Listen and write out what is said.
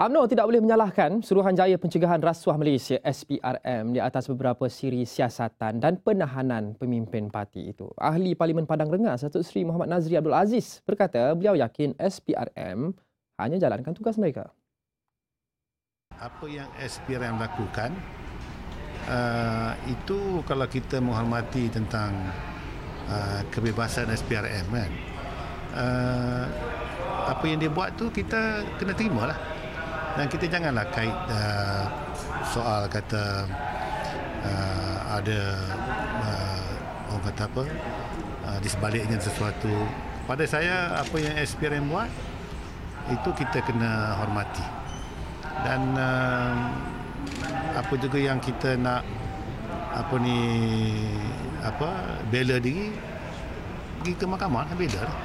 UMNO tidak boleh menyalahkan Suruhanjaya Pencegahan Rasuah Malaysia SPRM di atas beberapa siri siasatan dan penahanan pemimpin parti itu. Ahli Parlimen Padang Rengas Datuk Seri Muhammad Nazri Abdul Aziz berkata beliau yakin SPRM hanya jalankan tugas mereka. Apa yang SPRM lakukan uh, itu kalau kita menghormati tentang uh, kebebasan SPRM kan. Uh, apa yang dia buat tu kita kena terima lah dan kita janganlah kait uh, soal kata uh, ada uh, orang kata apa uh, di sebaliknya sesuatu. Pada saya apa yang SPRM buat itu kita kena hormati. Dan uh, apa juga yang kita nak apa ni apa bela diri pergi ke mahkamah bela lah